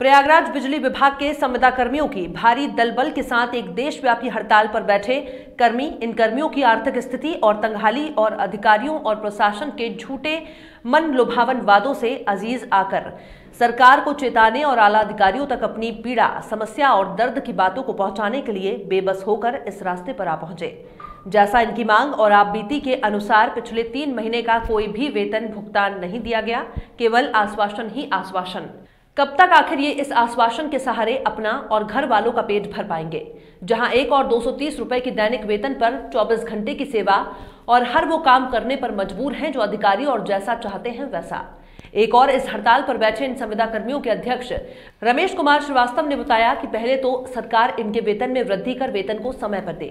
प्रयागराज बिजली विभाग के संविदा कर्मियों की भारी दलबल के साथ एक देशव्यापी हड़ताल पर बैठे कर्मी, इन कर्मियों की आर्थिक स्थिति और तंगहाली और अधिकारियों और प्रशासन के झूठे मन लुभावन वादों से अज़ीज़ आकर। सरकार को चेताने और आला अधिकारियों तक अपनी पीड़ा, समस्या और दर्द की बातों को पहुँचाने के लिए बेबस होकर इस रास्ते पर आ पहुँचे। जैसा इनकी मांग और आप बीती के अनुसार पिछले तीन महीने का कोई भी वेतन भुगतान नहीं दिया गया, केवल आश्वासन ही आश्वासन। कब तक आखिर ये इस आश्वासन के सहारे अपना और घर वालों का पेट भर पाएँगे? जहाँ एक और 230 रुपए की दैनिक वेतन पर 24 घंटे की सेवा और हर वो काम करने पर मजबूर हैं जो अधिकारी और जैसा चाहते हैं वैसा। एक और इस हड़ताल पर बैठे इन संविदा कर्मियों के अध्यक्ष, रमेश कुमार श्रीवास्तव ने बताया कि पहले तो सरकार इनके वेतन में वृद्धि कर वेतन को समय पर दे।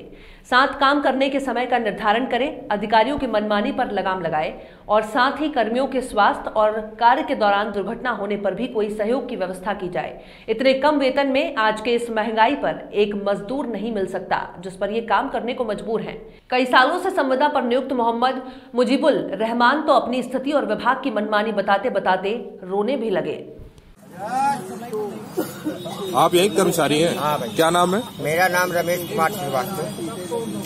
साथ काम करने के समय का निर्धारण करे, अधिकारियों की मनमानी पर लगाम लगाए और साथ ही कर्मियों के स्वास्थ्य और कार्य के दौरान दुर्घटना होने पर भी कोई सहयोग की व्यवस्था की जाए। इतने कम वेतन में आज के इस महँगाई पर एक मजदूर नहीं मिल सकता जिस पर ये काम करने को मजबूर हैं। कई सालों से संविदा पर नियुक्त मोहम्मद मुजीबुल रहमान तो अपनी स्थिति और विभाग की मनमानी बताते बताते रोने भी लगे। आप यही कर्मचारी हैं? हाँ क्या नाम है? मेरा नाम रमेश कुमार श्रीवास्तव।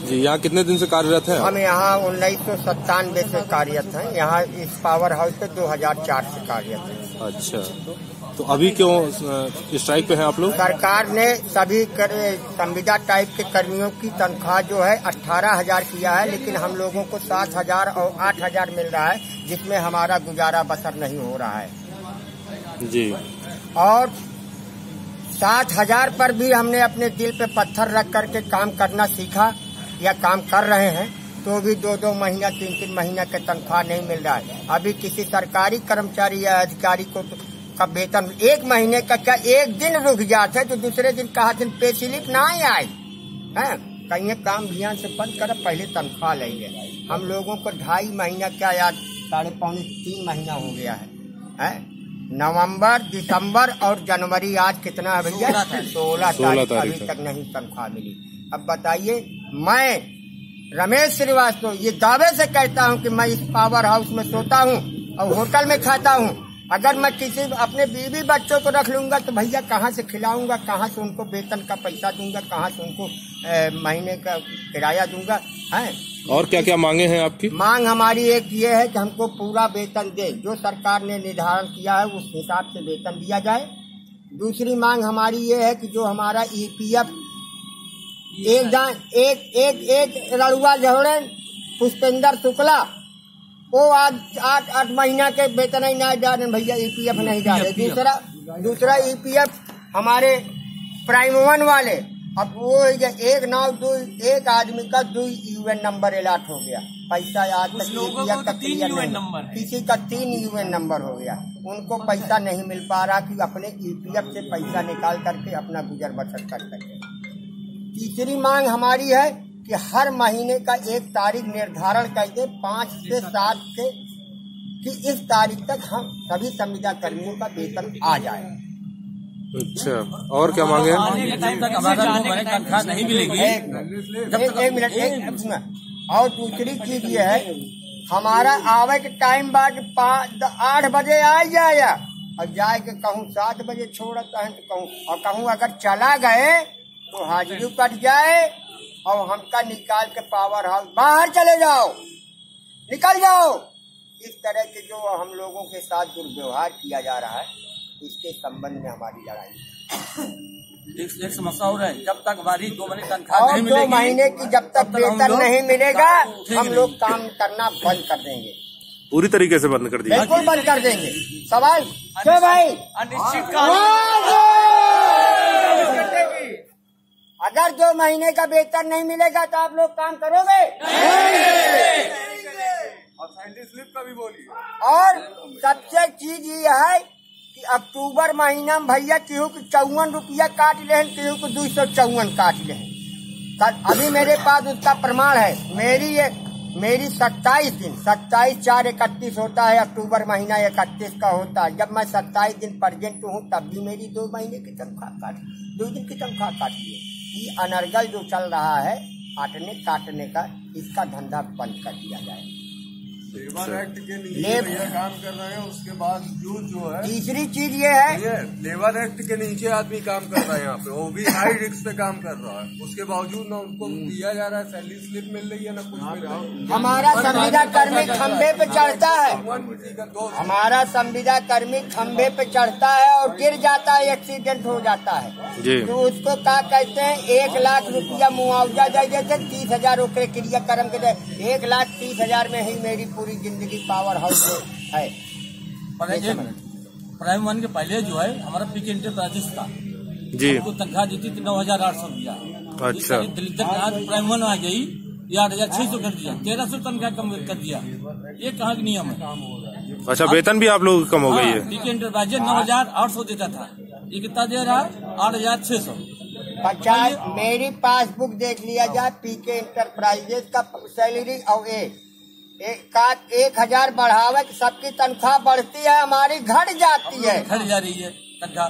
जी यहाँ कितने दिन से कार्यरत हैं हम यहाँ उन्नीस सौ सत्तानवे से कार्यरत हैं। यहाँ इस पावर हाउस पे 2004 से कार्यरत हैं। अच्छा। तो अभी क्यों स्ट्राइक पे हैं आप लोग? सरकार ने सभी कर, संविदा टाइप के कर्मियों की तनख्वाह जो है अठारह हज़ार किया है लेकिन हम लोगों को सात हज़ार और आठ हज़ार मिल रहा है जिसमें हमारा गुजारा बसर नहीं हो रहा है। जी। और सात हज़ार पर भी हमने अपने दिल पे पत्थर रख करके काम करना सीखा। या काम कर रहे हैं तो भी दो दो महीना तीन तीन महीना के तनख्वाह नहीं मिल रहा है। अभी किसी सरकारी कर्मचारी या अधिकारी को तो- का वेतन एक महीने का क्या एक दिन रुक जाते तो दूसरे दिन कहा दिन पे स्लिप ना आई है? कहीं काम ध्यान से बंद कर पहले तनख्वाह लेंगे। हम लोगों को ढाई महीना क्या याद साढ़े पौने तीन महीना हो गया है, है? नवंबर दिसंबर और जनवरी आज कितना है भैया? सोलह तारीख। अभी। तक। नहीं तनख्वाह मिली। अब बताइए मैं रमेश श्रीवास्तव ये दावे से कहता हूँ कि मैं इस पावर हाउस में सोता हूँ और होटल में खाता हूँ। अगर मैं किसी अपने बीवी बच्चों को रख लूँगा तो भैया कहाँ से खिलाऊँगा कहाँ से उनको वेतन का पैसा दूँगा कहाँ से उनको ए, महीने का किराया दूँगा है? और क्या क्या मांगे हैं आपकी? मांग हमारी एक ये है कि हमको पूरा वेतन दे। जो सरकार ने निर्धारण किया है उस हिसाब से वेतन दिया जाए। दूसरी मांग हमारी ये है कि जो हमारा ईपीएफ एक जान एक एक एक रड़ुआ झोड़े पुष्पेंद्र शुक्ला। वो आज आठ आठ महीना के वेतन ही नहीं जा रहे भैया ईपीएफ नहीं जा रहे। दूसरा दूसरा ईपीएफ हमारे प्राइम वन वाले। अब वो एक नाव दो एक आदमी का दो यूएन नंबर अलाट हो गया। पैसा आज तक EPF का क्लियर नहीं। किसी का तीन यूएन नंबर हो गया। उनको पैसा नहीं मिल पा रहा कि अपने ईपीएफ से पैसा निकाल करके अपना गुजर बसर कर सके। तीसरी मांग हमारी है कि हर महीने का एक तारीख निर्धारण करके पाँच से सात से कि इस तारीख तक हम सभी संविदा कर्मियों का वेतन आ जाए। अच्छा और क्या मांगे हैं? नहीं मिलेगी। एक मिनट। और दूसरी चीज़ ये है हमारा आवे के टाइम बाद आठ बजे आ जाया। और जाए के कहूँ सात बजे छोड़ता है तो कहूँ और कहूँ अगर चला गए तो हाजिरी कट जाए और हमका निकाल के पावर हाउस बाहर चले जाओ। निकल जाओ। इस तरह के जो हम लोगों के साथ दुर्व्यवहार किया जा रहा है इसके संबंध में हमारी लड़ाई। एक, एक समस्या और है जब तक हमारी दो महीने तनख्वाह और नहीं दो महीने की जब तक वेतन नहीं मिलेगा हम लोग काम करना बंद कर देंगे। पूरी तरीके से बंद कर दिया। बिल्कुल बंद कर देंगे। सवाल? क्यों भाई? अनिश्चित अगर दो महीने का वेतन नहीं मिलेगा तो आप लोग काम करोगे? और सबसे चीज़ ये है कि अक्टूबर महीना में भैया केहू के चौवन रुपया काट ले केहू को दो सौ चौवन काट ले अभी मेरे पास उसका प्रमाण है। मेरी ये मेरी सत्ताईस दिन सत्ताईस चार इकतीस होता है अक्टूबर महीना इकतीस का होता है। जब मैं सत्ताईस दिन प्रेजेंट हूँ तब भी मेरी दो महीने की तनख्वाह काट दो दिन की तनख्वाह काट है। ये अनर्गल जो चल रहा है काटने काटने का, इसका धंधा बंद कर दिया जाए। लेबर एक्ट के भैया काम कर रहे हैं उसके बाद जो जो है तीसरी चीज़ ये है ये लेबर एक्ट के नीचे आदमी काम कर रहा है यहाँ पे। वो भी हाई रिस्क पे काम कर रहा है। उसके बावजूद ना उनको दिया जा रहा है सैलरी स्लिप मिल रही है ना कुछ मिल रहा है। हमारा संविदा कर्मी खंभे पे चढ़ता है। हमारा संविदा कर्मी खंभे पे चढ़ता है और गिर जाता है एक्सीडेंट हो जाता है। तो उसको क्या कहते हैं एक लाख रुपया मुआवजा दे देते तीस हज़ार रुपये क्रियाक्रम के एक लाख तीस हज़ार में ही मेरी पूरी ज़िंदगी पावर हाउस है। प्राइम प्राइम वन के पहले जो है हमारा पीके इंटरप्राइजेस था जी। हमको तनख्वाह देती थी नौ हज़ार आठ सौ रुपया। अच्छा। दिल्ली तक आज प्राइम वन आ गई ये आठ हज़ार छह सौ कर दिया। तेरह सौ तनख्वाह कम कर दिया। ये कहाँ का नियम है? अच्छा वेतन भी आप लोगों की कम हो गई है। पीके इंटरप्राइजेस नौ हज़ार आठ सौ देता था। ये कितना दे रहा है आठ हज़ार छह सौ। पचास मेरी पासबुक देख लिया जाए पीके इंटरप्राइजेज का सैलरी और एक का एक हज़ार बढ़ावे, सबकी तनख्वाह बढ़ती है, हमारी घट जाती है। घट जा रही है तनख्वाह।